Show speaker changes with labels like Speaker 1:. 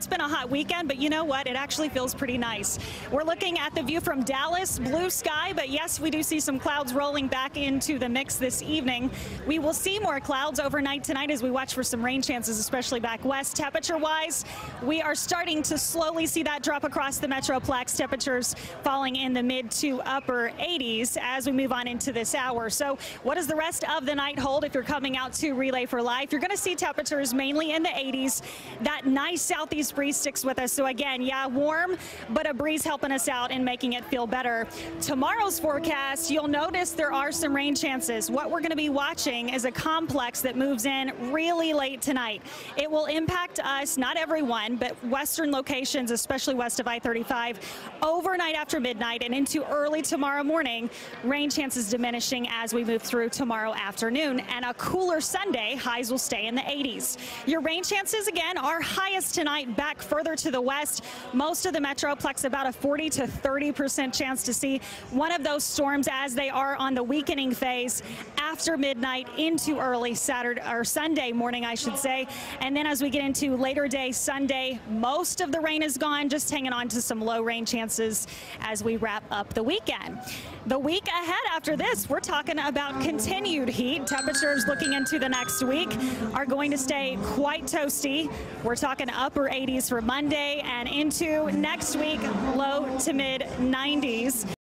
Speaker 1: it's been a hot weekend, but you know what? It actually feels pretty nice. We're looking at the view from Dallas, blue sky, but yes, we do see some clouds rolling back into the mix this evening. We will see more clouds overnight tonight as we watch for some rain chances, especially back west. Temperature wise, we are starting to slowly see that drop across the Metroplex. Temperatures falling in the mid to upper 80s as we move on into this hour. So, what does the rest of the night hold if you're coming out to Relay for Life? You're going to see temperatures mainly in the 80s. That nice southeast breeze sticks with us. So, again, yeah, warm, but a breeze helping us out and making it feel better. Tomorrow's forecast, you'll notice there are some rain chances. What we're going to be watching is a complex that moves in really late tonight. It will impact us, not everyone, but western locations, especially west of I 35, overnight after midnight and into early tomorrow morning. Rain chances diminishing as we move through tomorrow afternoon. And a cooler Sunday, highs will stay in the 80s. Your rain chances, again, are highest tonight back further to the west. Most of the Metroplex about a 40 to 30 percent chance to see one of those storms as they are on the weakening phase after midnight into early Saturday or Sunday morning, I should say. And then as we get into later day Sunday, most of the rain is gone, just hanging on to some low rain chances as we wrap up the weekend. The week ahead after this, we're talking about continued heat. Temperatures looking into the next week are going to stay quite toasty. We're talking upper 80s for Monday and into next week, low to mid 90s.